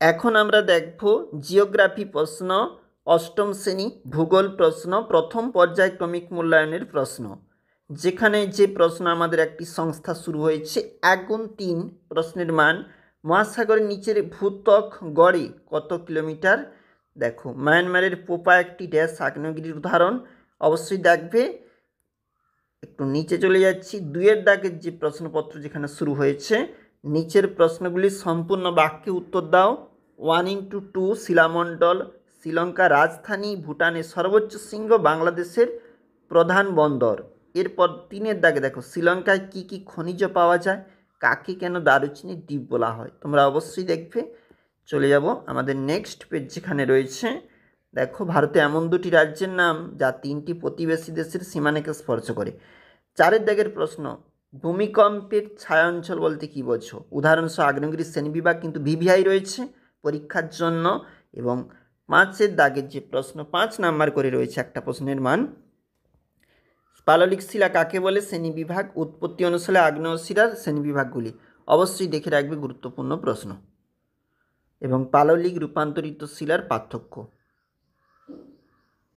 এখন আমরা দেখব জিওগ্রাফি প্রশ্ন, অষ্টম শ্রেণি ভূগোল প্রশ্ন, প্রথম পর্যায়ক্রমিক মূল্যায়নের প্রশ্ন, যেখানে যে প্রশ্ন আমাদের একটি সংস্থা শুরু হয়েছে এক গুণ তিন প্রশ্নের মান, মহাসাগরের নিচের ভূত্বক গড়ে কত কিলোমিটার? দেখো, মায়ানমারের পোপা একটি ড্যাশ আগ্নেয়গিরির উদাহরণ, অবশ্যই দেখবে। একটু নিচে চলে যাচ্ছি দুয়ের দাগের যে প্রশ্নপত্র যেখানে শুরু হয়েছে নিচের প্রশ্নগুলি সম্পূর্ণ বাক্যে উত্তর দাও। ওয়ান ইন্টু টু শিলামণ্ডল শ্রীলঙ্কা রাজধানী ভুটানের সর্বোচ্চ শৃঙ্গ বাংলাদেশের প্রধান বন্দর। এরপর তিনের দাগে দেখো শ্রীলঙ্কায় কি কি খনিজ পাওয়া যায়? কাকে কেন দারুচিনি দ্বীপ বলা হয়? তোমরা অবশ্যই দেখবে। চলে যাব আমাদের নেক্সট পেজ যেখানে রয়েছে। দেখো, ভারতে এমন দুটি রাজ্যের নাম যা তিনটি প্রতিবেশী দেশের সীমানাকে স্পর্শ করে। চারের দাগের প্রশ্ন ভূমিকম্পের ছায়া অঞ্চল বলতে কী বোঝো? উদাহরণসহ আগ্নেয়গিরির শ্রেণীবিভাগ কিন্তু ভিভিআই রয়েছে পরীক্ষার জন্য এবং পাঁচের দাগের যে প্রশ্ন পাঁচ নাম্বার করে রয়েছে একটা প্রশ্নের মান। পাললিক শিলা কাকে বলে? শ্রেণীবিভাগ উৎপত্তি অনুসারে আগ্নেয় শিলার শ্রেণীবিভাগগুলি। অবশ্যই দেখে রাখবে গুরুত্বপূর্ণ প্রশ্ন। এবং পাললিক রূপান্তরিত শিলার পার্থক্য।